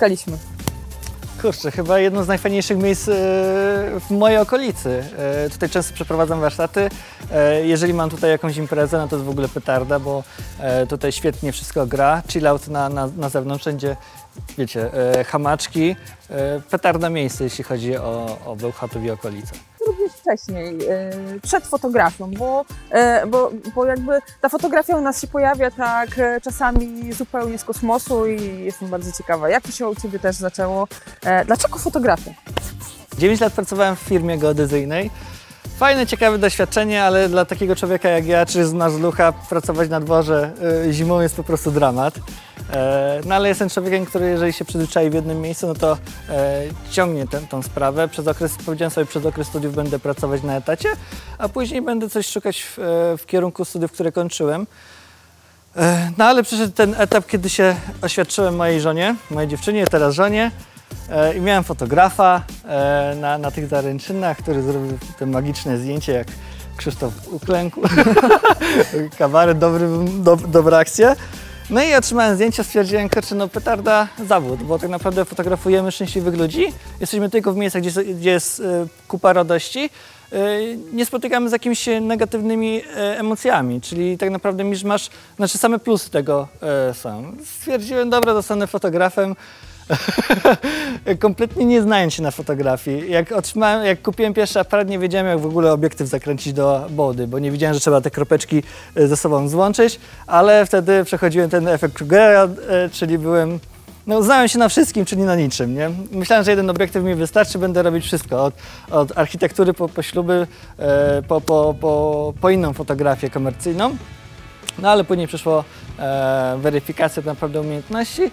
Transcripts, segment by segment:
Spotkaliśmy? Kurczę, chyba jedno z najfajniejszych miejsc e, w mojej okolicy. E, Tutaj często przeprowadzam warsztaty. E, Jeżeli mam tutaj jakąś imprezę, no to jest w ogóle petarda, bo tutaj świetnie wszystko gra. Chill out na, na, na zewnątrz, wszędzie, wiecie, hamaczki. Petarda miejsce, jeśli chodzi o, o Bełchatów i okolice. Wcześniej, yy, przed fotografią, bo, yy, bo, bo jakby ta fotografia u nas się pojawia tak yy, czasami zupełnie z kosmosu i jestem bardzo ciekawa, jak to się u Ciebie też zaczęło? Dlaczego fotografia? 9 lat pracowałem w firmie geodezyjnej. Fajne, ciekawe doświadczenie, ale dla takiego człowieka jak ja, czy z nas lucha, pracować na dworze zimą jest po prostu dramat. E, no ale jestem człowiekiem, który jeżeli się przyzwyczai w jednym miejscu, no to e, ciągnie tę sprawę. Przez okres, powiedziałem sobie, przez okres studiów będę pracować na etacie, a później będę coś szukać w, e, w kierunku studiów, które kończyłem. E, No ale przyszedł ten etap, kiedy się oświadczyłem mojej żonie, mojej dziewczynie, teraz żonie. E, I miałem fotografa e, na, na tych zaręczynach, który zrobił te magiczne zdjęcie, jak Krzysztof uklękł. Kabaret, dobry, do, dobra akcja. No i otrzymałem zdjęcie, stwierdziłem, kurczę, no petarda zawód, bo tak naprawdę fotografujemy szczęśliwych ludzi. Jesteśmy tylko w miejscach, gdzie, gdzie jest e, kupa radości. E, Nie spotykamy z jakimiś negatywnymi e, emocjami, czyli tak naprawdę masz, znaczy same plusy tego są. Stwierdziłem, dobra, zostanę fotografem. Kompletnie nie znając się na fotografii. Jak, otrzymałem, jak kupiłem pierwszy aparat, nie wiedziałem, jak w ogóle obiektyw zakręcić do body, bo nie wiedziałem, że trzeba te kropeczki e, ze sobą złączyć, ale wtedy przechodziłem ten efekt Krugera, e, czyli byłem. No, znałem się na wszystkim, czyli na niczym. Nie? Myślałem, że jeden obiektyw mi wystarczy, będę robić wszystko. Od, od architektury po, po śluby, e, po, po, po, po inną fotografię komercyjną. No ale później przyszło e, weryfikacja naprawdę umiejętności.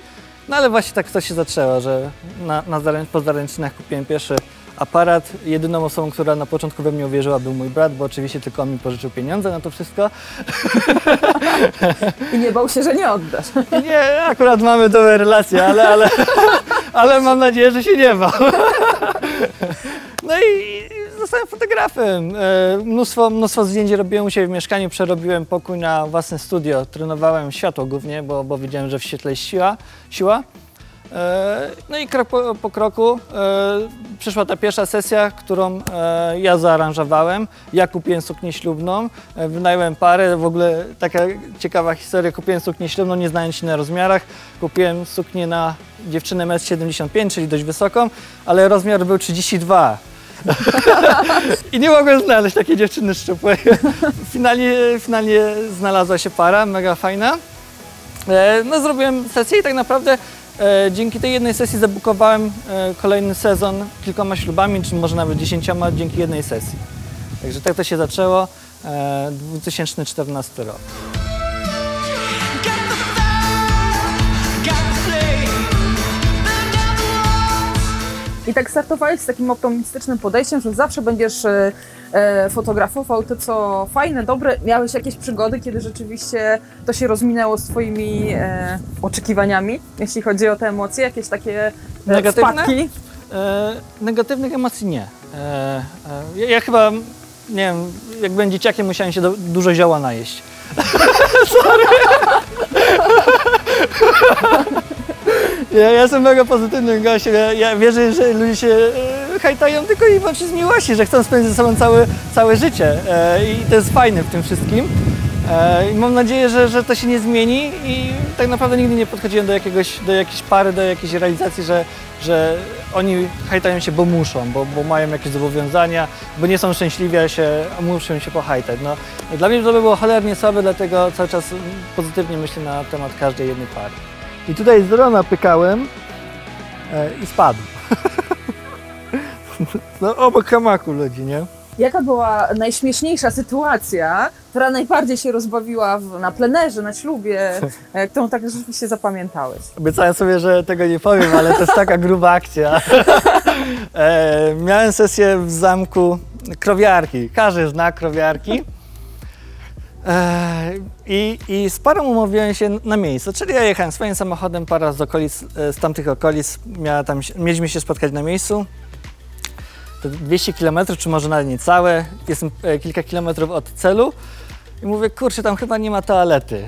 No ale właśnie tak to się zaczęło, że na, na po zaręczynach kupiłem pierwszy aparat. Jedyną osobą, która na początku we mnie uwierzyła był mój brat, bo oczywiście tylko on mi pożyczył pieniądze na to wszystko. I nie bał się, że nie oddasz. Nie, akurat mamy dobre relacje, ale, ale, ale mam nadzieję, że się nie bał. No i zostałem fotografem. E, Mnóstwo, mnóstwo zdjęć robiłem u siebie w mieszkaniu, przerobiłem pokój na własne studio. Trenowałem światło głównie, bo, bo wiedziałem, że w świetle jest siła. siła. E, No i krok po, po kroku e, przyszła ta pierwsza sesja, którą e, ja zaaranżowałem. Ja kupiłem suknię ślubną, e, wynająłem parę. W ogóle taka ciekawa historia, kupiłem suknię ślubną, nie znając się na rozmiarach. Kupiłem suknię na dziewczynę 1,75 m, czyli dość wysoką, ale rozmiar był 32 i nie mogłem znaleźć takiej dziewczyny szczupłej. Finalnie, finalnie znalazła się para, mega fajna. E, No zrobiłem sesję i tak naprawdę e, dzięki tej jednej sesji zabukowałem e, kolejny sezon kilkoma ślubami, czy może nawet dziesięcioma dzięki jednej sesji. Także tak to się zaczęło. E, 2014 rok. I tak startowałeś z takim optymistycznym podejściem, że zawsze będziesz e, e, fotografował to, co fajne, dobre. Miałeś jakieś przygody, kiedy rzeczywiście to się rozminęło z Twoimi e, oczekiwaniami, jeśli chodzi o te emocje, jakieś takie Negatywne? wpadki? E, negatywnych emocji nie. E, e, ja, ja chyba, nie wiem, jak byłem dzieciakiem, musiałem się do, dużo zioła najeść. Sorry. Ja, ja jestem mega pozytywnym gościem. Ja, ja wierzę, że ludzie się e, tylko i wyłącznie z miłości, że chcą spędzić ze sobą całe, całe życie. E, I to jest fajne w tym wszystkim. E, I mam nadzieję, że, że to się nie zmieni i tak naprawdę nigdy nie podchodziłem do, jakiegoś, do jakiejś pary, do jakiejś realizacji, że, że oni hajtają się, bo muszą, bo, bo mają jakieś zobowiązania, bo nie są szczęśliwi, a, się, a muszą się pohajtać. No, dla mnie to by było cholernie słabe, dlatego cały czas pozytywnie myślę na temat każdej jednej pary. I tutaj z drona pykałem e, i spadł. no obok hamaku ludzi, nie? Jaka była najśmieszniejsza sytuacja, która najbardziej się rozbawiła w, na plenerze, na ślubie, e, którą tak rzeczywiście zapamiętałeś? Obiecałem sobie, że tego nie powiem, ale to jest taka gruba akcja. e, miałem sesję w zamku krowiarki. Każdy zna krowiarki. E, i, I z parą umówiłem się na miejscu, czyli ja jechałem swoim samochodem, para z okolic, e, z tamtych okolic, miała tam, mieliśmy się spotkać na miejscu. To 200 km, czy może nawet niecałe, jestem e, kilka kilometrów od celu. I mówię, kurczę, tam chyba nie ma toalety.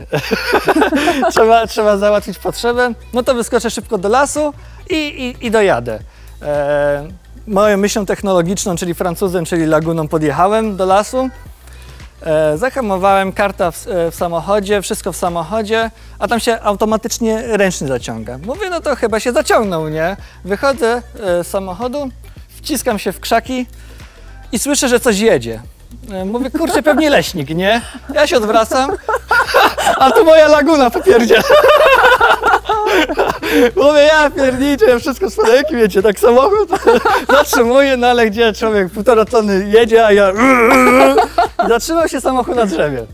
trzeba, trzeba załatwić potrzebę. No to wyskoczę szybko do lasu i, i, i dojadę. E, moją myślą technologiczną, czyli Francuzem, czyli laguną podjechałem do lasu. E, zahamowałem, karta w, e, w samochodzie, wszystko w samochodzie, a tam się automatycznie ręczny zaciąga. Mówię, no to chyba się zaciągnął, nie? Wychodzę e, z samochodu, wciskam się w krzaki i słyszę, że coś jedzie. Mówię, kurczę, pewnie leśnik, nie? Ja się odwracam, a tu moja laguna popierdziela. Mówię, ja pierniczę, wszystko z podajki, wiecie, tak samochód zatrzymuje, no ale gdzie człowiek półtora tony jedzie, a ja... Zatrzymał się samochód na drzewie.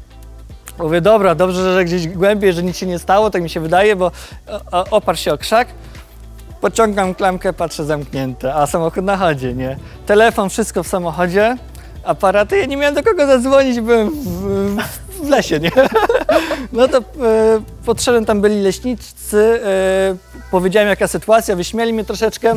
Mówię, dobra, dobrze, że gdzieś głębiej, że nic się nie stało, tak mi się wydaje, bo oparł się o krzak. Pociągam klamkę, patrzę zamknięte, a samochód na chodzie, nie? Telefon, wszystko w samochodzie, aparaty, ja nie miałem do kogo zadzwonić, byłem w, w, w lesie, nie? No to e, podszedłem, tam byli leśnicy, e, powiedziałem jaka sytuacja, wyśmieli mnie troszeczkę,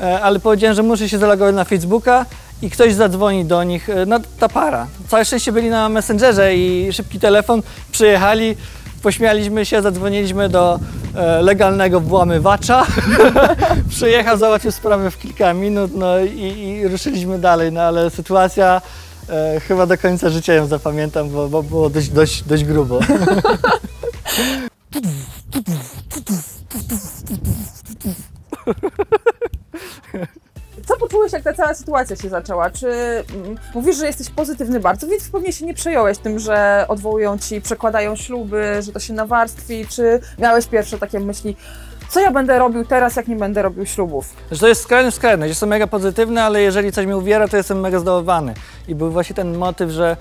e, ale powiedziałem, że muszę się zalogować na Facebooka i ktoś zadzwoni do nich, e, no ta para. Całe szczęście byli na Messengerze i szybki telefon, przyjechali, pośmialiśmy się, zadzwoniliśmy do e, legalnego włamywacza. Przyjechał, załatwił sprawę w kilka minut, no i, i ruszyliśmy dalej, no ale sytuacja e, chyba do końca życia ją zapamiętam, bo, bo było dość, dość, dość grubo. Poczułeś, jak ta cała sytuacja się zaczęła? Czy mm, mówisz, że jesteś pozytywny bardzo, więc pewnie się nie przejąłeś tym, że odwołują ci, przekładają śluby, że to się nawarstwi, czy miałeś pierwsze takie myśli, co ja będę robił teraz, jak nie będę robił ślubów? Że to jest skrajność skrajność. Jestem mega pozytywny, ale jeżeli coś mnie uwiera, to jestem mega zdołowany. I był właśnie ten motyw, że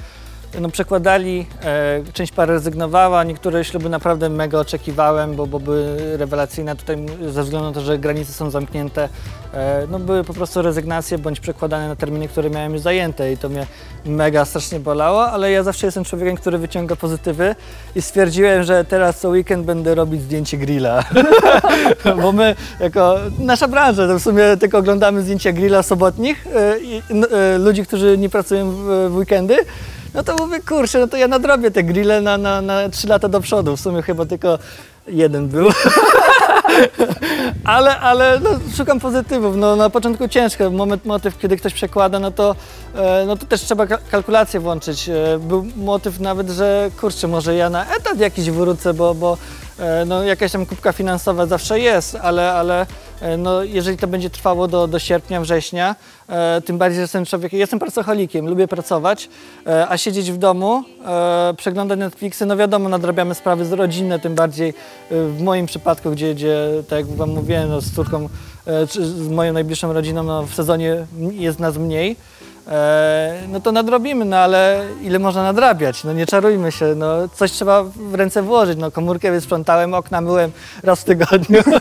no, przekładali, e, część par rezygnowała, niektóre śluby naprawdę mega oczekiwałem, bo, bo były rewelacyjne. Tutaj ze względu na to, że granice są zamknięte, e, no, były po prostu rezygnacje bądź przekładane na terminy, które miałem już zajęte i to mnie mega strasznie bolało, ale ja zawsze jestem człowiekiem, który wyciąga pozytywy i stwierdziłem, że teraz co weekend będę robić zdjęcie grilla. bo my jako nasza branża, to w sumie tylko oglądamy zdjęcia grilla sobotnich e, i e, ludzi, którzy nie pracują w, w weekendy, no to mówię, kurczę, no to ja nadrobię te grille na, na, na 3 lata do przodu. W sumie chyba tylko jeden był. ale ale no, szukam pozytywów. No, na początku ciężko. Moment, motyw, kiedy ktoś przekłada, no to, e, no to też trzeba ka- kalkulację włączyć. E, był motyw nawet, że kurczę, może ja na etat jakiś wrócę, bo, bo no, jakaś tam kubka finansowa zawsze jest, ale, ale e, no, jeżeli to będzie trwało do, do sierpnia, września, e, tym bardziej, że jestem człowiekiem, jestem pracocholikiem, lubię pracować, e, a siedzieć w domu, e, przeglądać Netflixy, no wiadomo, nadrabiamy sprawy z rodzinne, tym bardziej e, w moim przypadku, gdzie, gdzie tak jak Wam mówiłem, no, z córką, e, z moją najbliższą rodziną, no, w sezonie jest nas mniej, E, no to nadrobimy, no ale ile można nadrabiać? No nie czarujmy się, no coś trzeba w ręce włożyć. No komórkę wysprzątałem, okna myłem raz w tygodniu.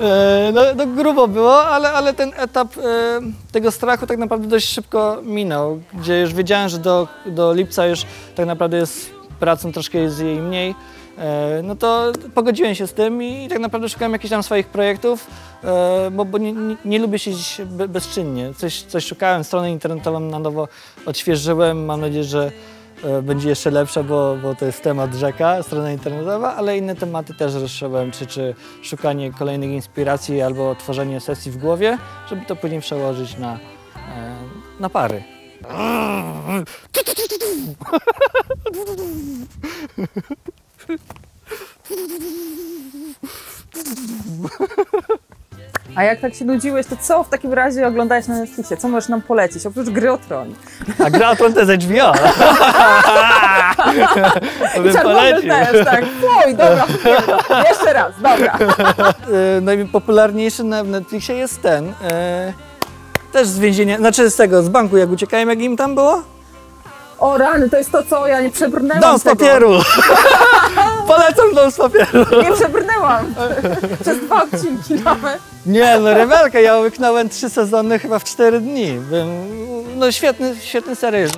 E, no, no grubo było, ale, ale ten etap e, tego strachu tak naprawdę dość szybko minął, gdzie już wiedziałem, że do, do lipca już tak naprawdę jest pracą troszkę jest jej mniej. E, No to pogodziłem się z tym i tak naprawdę szukałem jakichś tam swoich projektów, e, bo, nie, nie, nie lubię siedzieć be- bezczynnie. Coś, szukałem, stronę internetową na nowo odświeżyłem. Mam nadzieję, że e, będzie jeszcze lepsza, bo, to jest temat rzeka, strona internetowa, ale inne tematy też rozszerzyłem, czy, czy szukanie kolejnych inspiracji albo tworzenie sesji w głowie, żeby to później przełożyć na, na pary. A jak tak się nudziłeś, to co w takim razie oglądałeś na Netflixie? Co możesz nam polecić, oprócz gry o tron? A gra o tron to jest HBO. to bym polecił. też, tak. Oj, dobra, dobra. jeszcze raz, dobra. E, najpopularniejszy na Netflixie jest ten. E, też z więzienia, znaczy z tego, z banku jak uciekałem, jak im tam było? O rany, to jest to, co ja nie przebrnęłam Dom z tego. papieru! Polecam dom z papieru. Nie przebrnęłam. Przez dwa odcinki nawet. Nie, no rewelka, ja łyknąłem trzy sezony chyba w cztery dni. Bym, no świetny, świetny serial.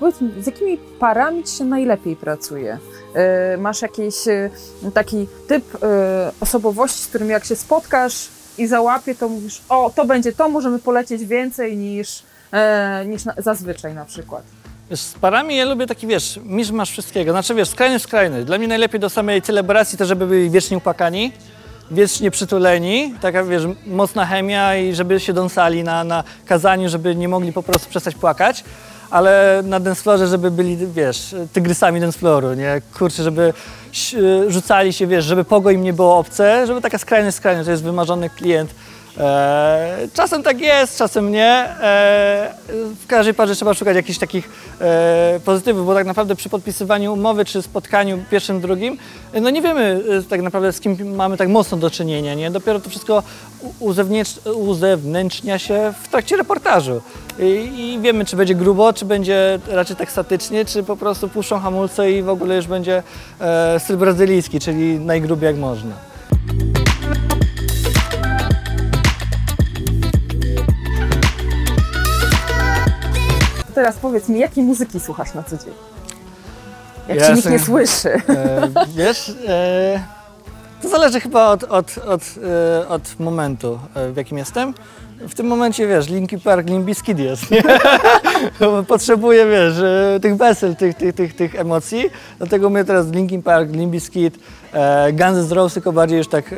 Powiedz mi, z jakimi parami ci się najlepiej pracuje? E, Masz jakiś e, taki typ e, osobowości, z którym jak się spotkasz i załapie, to mówisz, o, to będzie to, możemy polecieć więcej niż e, niż na, zazwyczaj na przykład? Wiesz, z parami ja lubię taki, wiesz, masz wszystkiego. Znaczy, wiesz, skrajny, skrajny. Dla mnie najlepiej do samej celebracji to, żeby byli wiecznie upłakani, wiecznie przytuleni, taka, wiesz, mocna chemia i żeby się dąsali na, na kazaniu, żeby nie mogli po prostu przestać płakać. Ale na dancefloorze, żeby byli, wiesz, tygrysami danceflooru, nie? Kurczę, żeby rzucali się, wiesz, żeby pogo im nie było obce, żeby taka skrajność, skrajność, to jest wymarzony klient. E, czasem tak jest, czasem nie. E, w każdej parze trzeba szukać jakichś takich e, pozytywów, bo tak naprawdę przy podpisywaniu umowy czy spotkaniu pierwszym, drugim, no nie wiemy tak naprawdę z kim mamy tak mocno do czynienia, nie? Dopiero to wszystko uzewnętrznia się w trakcie reportażu. I, wiemy, czy będzie grubo, czy będzie raczej tak statycznie, czy po prostu puszczą hamulce i w ogóle już będzie styl brazylijski, czyli najgrubiej jak można. Teraz powiedz mi, jakiej muzyki słuchasz na co dzień? Jak Ja cię nikt nie słyszy. E, wiesz, e, to zależy chyba od, od, od, e, od momentu, e, w jakim jestem. W tym momencie, wiesz, Linkin Park, Limp Bizkit jest, nie? Potrzebuję, wiesz, e, tych wesel, tych, tych, tych, tych emocji. Dlatego mnie teraz Linkin Park, Limp Bizkit, e, Guns N' Roses, tylko bardziej już tak e,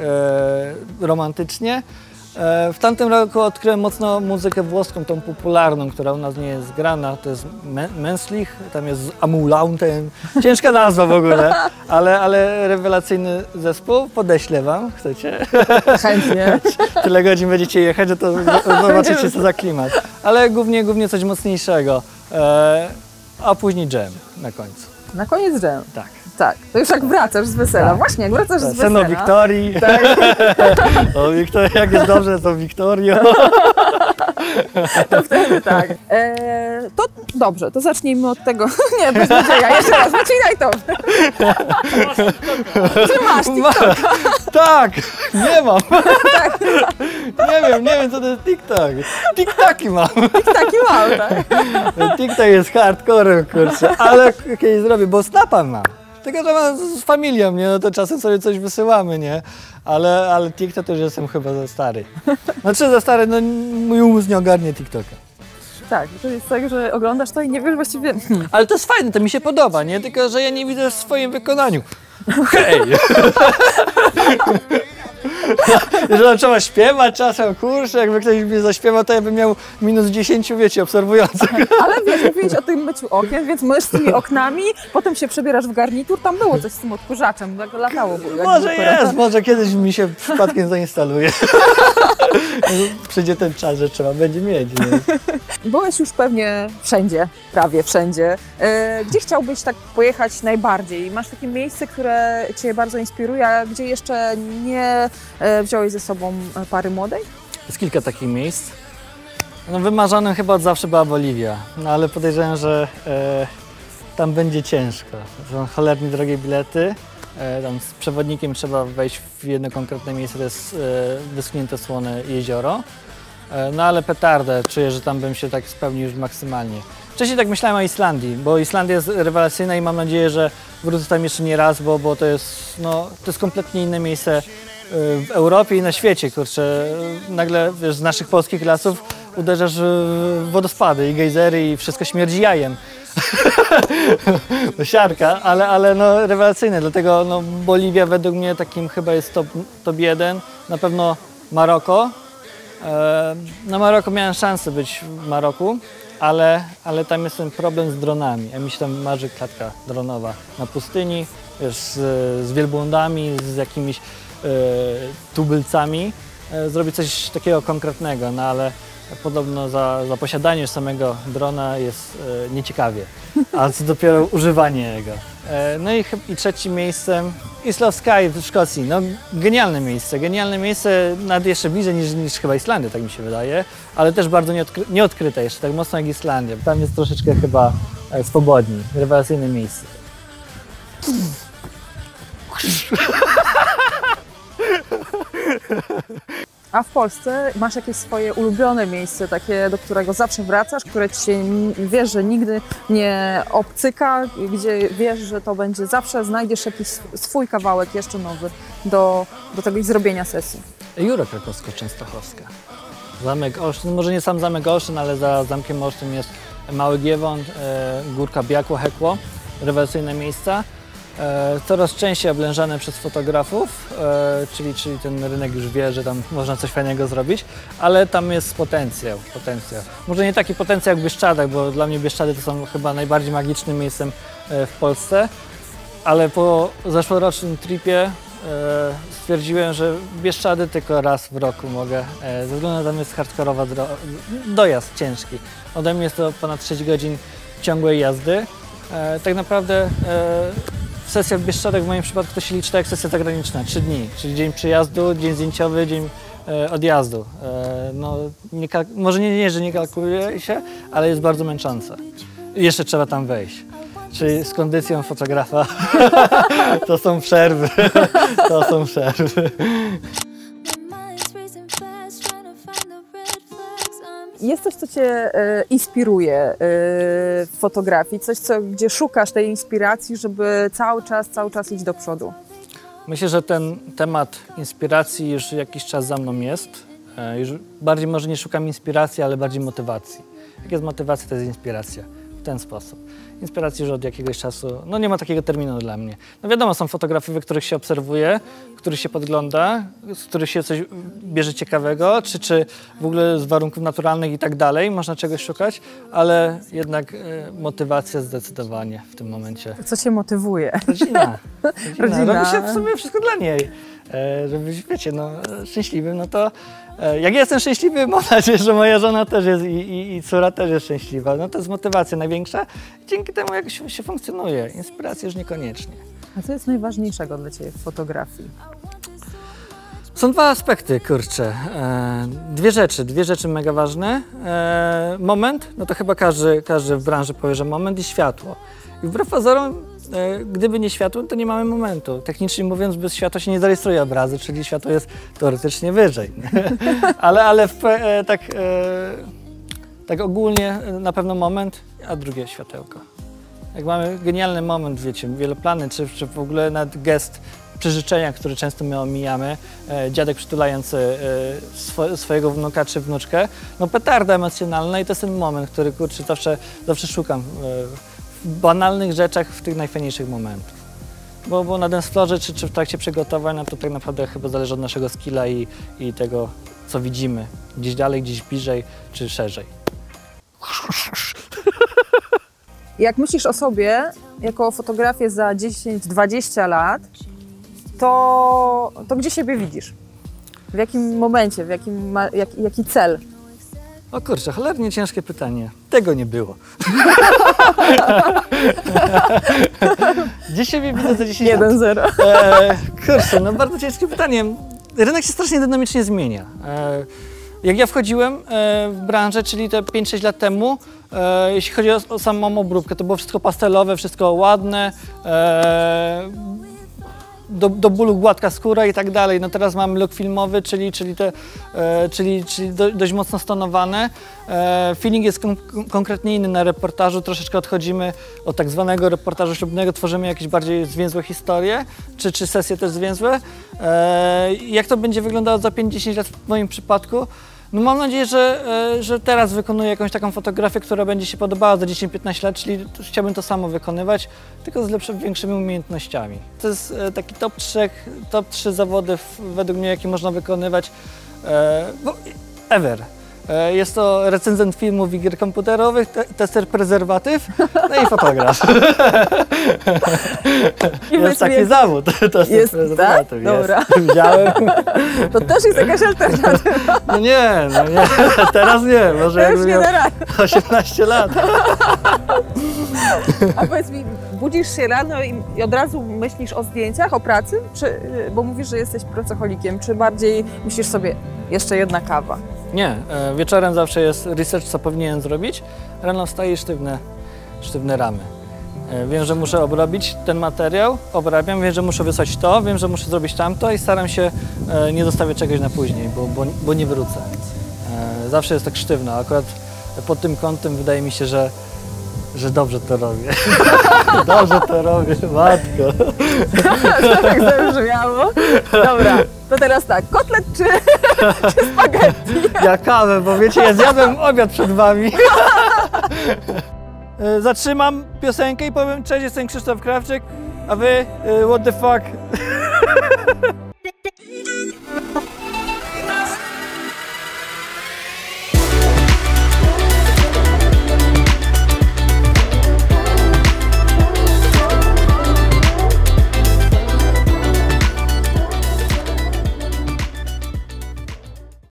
romantycznie. E, W tamtym roku odkryłem mocno muzykę włoską, tą popularną, która u nas nie jest grana. To jest Menslich, tam jest z Amulauntem. Ciężka nazwa w ogóle, ale, ale rewelacyjny zespół. Podeślę wam, chcecie? Chętnie. Tyle godzin będziecie jechać, że to zobaczycie co za klimat. Ale głównie, głównie coś mocniejszego. E, a później jam na końcu. Na koniec dżem. Tak. Tak, to już jak wracasz z wesela. Tak. Właśnie, jak wracasz z Sen o wesela. Wiktorii. o Wiktorii, jak jest dobrze, to Wiktorio. To wtedy tak. E, to dobrze, to zacznijmy od tego. Nie, bez nadzieja, jeszcze raz, wycinaj to. Czy masz TikTok? tak, nie mam. nie wiem, nie wiem co to jest TikTok. TikToki mam. Taki mały, tak? TikTok jest hardcore, kurczę, ale kiedyś zrobię, bo snapa mam. Tylko, że z familią, nie? No to czasem sobie coś wysyłamy, nie? Ale, ale TikTok to już jestem chyba za stary. Znaczy za stary, no mój umysł nie ogarnie TikToka. Tak, to jest tak, że oglądasz to i nie wiesz właściwie... Hmm, Ale to jest fajne, to mi się podoba, nie? Tylko, że ja nie widzę w swoim wykonaniu. Hej! Że trzeba śpiewać czasem, kurczę, jakby ktoś mnie zaśpiewał, to ja bym miał minus 10, wiecie, obserwujących. Ale wiesz, mówiłeś o tym myciu okien, więc mysz z tymi oknami, potem się przebierasz w garnitur, tam było coś z tym odkurzaczem, tak latało. Może jest, może kiedyś mi się przypadkiem zainstaluje. Przyjdzie ten czas, że trzeba będzie mieć. Nie? Byłeś już pewnie wszędzie, prawie wszędzie. E, Gdzie chciałbyś tak pojechać najbardziej? Masz takie miejsce, które Cię bardzo inspiruje, a gdzie jeszcze nie wziąłeś ze sobą e, pary młodej? Jest kilka takich miejsc. No, wymarzonym chyba od zawsze była Boliwia, no ale podejrzewam, że e, tam będzie ciężko. Są cholernie drogie bilety. E, tam z przewodnikiem trzeba wejść w jedno konkretne miejsce, to jest e, wyschnięte słone jezioro. E, no ale petardę, czuję, że tam bym się tak spełnił już maksymalnie. Wcześniej tak myślałem o Islandii, bo Islandia jest rewelacyjna i mam nadzieję, że wrócę tam jeszcze nie raz, bo, bo to, jest, no, to jest kompletnie inne miejsce w Europie i na świecie, kurczę. Nagle wiesz, z naszych polskich lasów uderzasz w wodospady i gejzery i wszystko śmierdzi jajem. No, Siarka, ale, ale no, rewelacyjne, dlatego no, Boliwia według mnie takim chyba jest top, top jeden. Na pewno Maroko. E, Na Maroko miałem szansę być w Maroku, ale, ale tam jest ten problem z dronami. A mi się tam marzy klatka dronowa na pustyni, wiesz, z, z wielbłądami, z jakimiś tubylcami. E, zrobić coś takiego konkretnego, no ale podobno za, za posiadanie samego drona jest e, nieciekawie, a co dopiero używanie jego. E, no i, i trzecim miejscem Isle of w Szkocji. No, genialne miejsce, genialne miejsce, nawet jeszcze bliżej niż, niż chyba Islandia, tak mi się wydaje, ale też bardzo nieodkry, nieodkryte jeszcze, tak mocno jak Islandia. Tam jest troszeczkę chyba e, swobodniej, rewelacyjne miejsce. A w Polsce masz jakieś swoje ulubione miejsce, takie, do którego zawsze wracasz, które ci się wiesz, że nigdy nie obcyka, gdzie wiesz, że to będzie zawsze, znajdziesz jakiś sw- swój kawałek jeszcze nowy do, do tego zrobienia sesji. Jura Krakowsko-Częstochowska. Zamek Olsztyn, może nie sam Zamek Olsztyn, ale za Zamkiem Olsztyn jest Mały Giewont, e, Górka Biakło, Hekło, rewelacyjne miejsca. E, coraz częściej oblężane przez fotografów, e, czyli, czyli ten rynek już wie, że tam można coś fajnego zrobić, ale tam jest potencjał, potencjał. Może nie taki potencjał jak w Bieszczadach, bo dla mnie Bieszczady to są chyba najbardziej magicznym miejscem e, w Polsce, ale po zeszłorocznym tripie stwierdziłem, że Bieszczady tylko raz w roku mogę, ze względu na tam jest hardkorowa dojazd ciężki. Ode mnie jest to ponad 6 godzin ciągłej jazdy. Tak naprawdę sesja w Bieszczadach w moim przypadku to się liczy tak jak sesja zagraniczna, 3 dni, czyli dzień przyjazdu, dzień zdjęciowy, dzień e, odjazdu. E, no, nie może nie, nie, że nie kalkuluje się, ale jest bardzo męcząca. I Jeszcze trzeba tam wejść. Czyli z kondycją fotografa to są przerwy. To są przerwy. Jest coś, co Cię e, inspiruje e, w fotografii, coś, co, gdzie szukasz tej inspiracji, żeby cały czas, cały czas iść do przodu. Myślę, że ten temat inspiracji już jakiś czas za mną jest. E, Już bardziej może nie szukam inspiracji, ale bardziej motywacji. Jak jest motywacja, to jest inspiracja. W ten sposób. Inspiracji już od jakiegoś czasu, no nie ma takiego terminu dla mnie. No wiadomo, są fotografie, których się obserwuje, których się podgląda, z których się coś bierze ciekawego, czy, czy w ogóle z warunków naturalnych i tak dalej, można czegoś szukać, ale jednak e, motywacja zdecydowanie w tym momencie. Co Cię motywuje? Rodzina. Rodzina. Rodzina. Robi się w sumie wszystko dla niej. E, żeby być, wiecie, no, szczęśliwym, no to e, jak jestem szczęśliwy, mam nadzieję, że moja żona też jest i, i, i córa też jest szczęśliwa. No to jest motywacja największa dzięki temu jakoś się, się funkcjonuje. Inspiracja już niekoniecznie. A co jest najważniejszego dla Ciebie w fotografii? Są dwa aspekty, kurczę. E, dwie rzeczy, dwie rzeczy mega ważne. E, moment, no to chyba każdy, każdy w branży powie, że moment i światło. I wbrew pozorom, gdyby nie światło, to nie mamy momentu. Technicznie mówiąc, bez światła się nie zarejestruje obrazy, czyli światło jest teoretycznie wyżej. ale ale w, e, tak, e, tak ogólnie e, na pewno moment, a drugie światełko. Jak mamy genialny moment, wiecie, wieloplany, czy, czy w ogóle nawet gest przeżyczenia, który często my omijamy, e, dziadek przytulający e, swo, swojego wnuka czy wnuczkę, no petarda emocjonalna i to jest ten moment, który kurczę zawsze, zawsze szukam e, banalnych rzeczach, w tych najfajniejszych momentów. Bo, bo na dancefloorze czy, czy w trakcie przygotowań, no to tak naprawdę chyba zależy od naszego skilla i, i tego, co widzimy. Gdzieś dalej, gdzieś bliżej, czy szerzej. Jak myślisz o sobie jako o fotografię za 10-20 lat, to, to gdzie siebie widzisz? W jakim momencie, w jakim jak, jaki cel? O kurczę, cholernie ciężkie pytanie. Tego nie było. Gdzie siebie widzę za 10 lat? 1-0. E, kurczę, no bardzo ciężkie pytanie. Rynek się strasznie dynamicznie zmienia. E, jak ja wchodziłem e, w branżę, czyli te 5-6 lat temu, e, jeśli chodzi o, o samą obróbkę, to było wszystko pastelowe, wszystko ładne, e, do, do bólu gładka skóra i tak dalej. No teraz mamy look filmowy, czyli, czyli, te, e, czyli, czyli do, dość mocno stonowane. E, feeling jest kon, kon- konkretnie inny na reportażu, troszeczkę odchodzimy od tak zwanego reportażu ślubnego, tworzymy jakieś bardziej zwięzłe historie, czy, czy sesje też zwięzłe. E, jak to będzie wyglądało za 5-10 lat w moim przypadku? No mam nadzieję, że, e, że teraz wykonuję jakąś taką fotografię, która będzie się podobała za 10-15 lat, czyli chciałbym to samo wykonywać, tylko z lepszymi, większymi umiejętnościami. To jest e, taki top 3, top 3 zawodów według mnie, jakie można wykonywać e, ever. E, Jest to recenzent filmów i gier komputerowych, te, tester prezerwatyw, no i fotograf. I jest taki jest, zawód, tester Jest, prezerwatyw. tak? Dobra. Jest. Widziałem. to też jest jakaś alternatywa. No nie, no nie, teraz nie, może To już jakbym nie miał da rady. 18 lat. A powiedz mi, budzisz się rano i, i od razu myślisz o zdjęciach, o pracy? Czy, bo mówisz, że jesteś pracocholikiem, czy bardziej myślisz sobie, jeszcze jedna kawa? Nie, e, wieczorem zawsze jest research, co powinienem zrobić. Rano wstaję sztywne, sztywne ramy. E, Wiem, że muszę obrobić ten materiał, obrabiam, wiem, że muszę wysłać to, wiem, że muszę zrobić tamto i staram się e, nie zostawiać czegoś na później, bo, bo, bo nie wrócę. Zawsze jest tak sztywno. Akurat pod tym kątem wydaje mi się, że że dobrze to robię. dobrze to robię, matko. To tak zabrzmiało. Dobra, to teraz tak, kotlet czy, czy spaghetti? Ja kawę, bo wiecie, ja zjadłem obiad przed wami. E, Zatrzymam piosenkę i powiem cześć, jestem Krzysztof Krawczyk, a wy e, what the fuck.